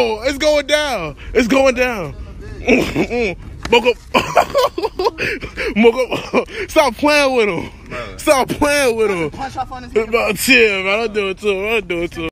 Oh, it's going down. It's going down. Mm-hmm. Mocha, Mocha, stop playing with him. Stop playing with him. Punch off on his head. Chill, man. Don't do it to him. Don't do it to him.